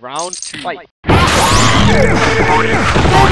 Round two. Fight. The apple.